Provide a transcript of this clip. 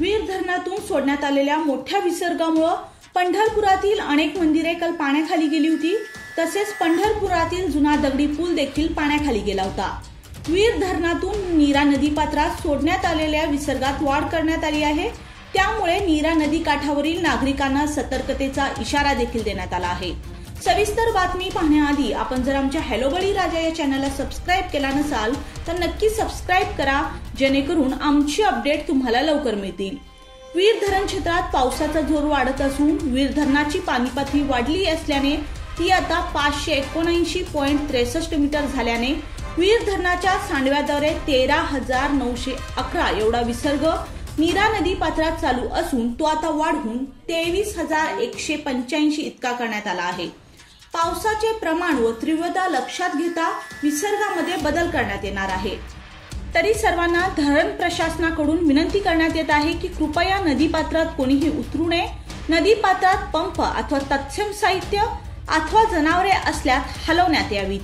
वीर धरणातून सोडण्यात आलेल्या मोठ्या विसर्गामुळं पंढरपुरातील अनेक मंदिरे काल पाण्याखाली गेली होती. तसेच पंढरपुरातील जुना दगडी पूल देखील पाण्याखाली गेला होता. वीर धरणातून नीरा नदी पात्रात सोडण्यात आलेल्या विसर्गात वाढ करण्यात आली आहे. त्यामुळे नीरा नदी काठावरील नागरिकांना सतर्कतेचा इशारा देखील देण्यात आला आहे. सविस्तर बातमी पाहण्याआधी आपण जर आमच्या हॅलो बळी राजा या चॅनलला सबस्क्राईब केला नसाल तर नक्की सबस्क्राईब करा जेणेकरून आमची अपडेट तुम्हाला लवकर मिळतील. वीर धरण क्षेत्रात पावसाचा जोर वाढत असून वीर धरणाची पाणी पातळी वाढली असल्याने ती आता पाचशे एकोणऐंशी पॉईंट त्रेसष्ट मीटर झाल्याने वीर धरणाच्या सांडव्याद्वारे तेरा हजार नऊशे अकरा एवढा विसर्ग नीरा नदी पात्रात चालू असून तो आता वाढून तेवीस हजार एकशे पंच्याऐंशी इतका करण्यात आला आहे. पावसाचे प्रमाण व तीव्रता लक्षात घेता निसर्गामध्ये बदल करण्यात येणार आहे. तरी सर्वांना धरण प्रशासनाकडून विनंती करण्यात येत आहे की कृपया नदीपात्रात कोणीही उतरू नये. नदीपात्रात पंप अथवा तत्सम साहित्य अथवा जनावरे असल्यास हलवण्यात यावीत.